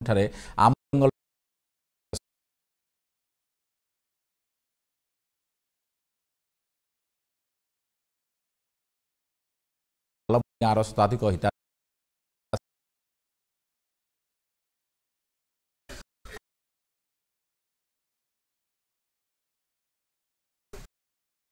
ଠାରେ ଆମ ଗାଁର ଶତାଧିକ ହିତା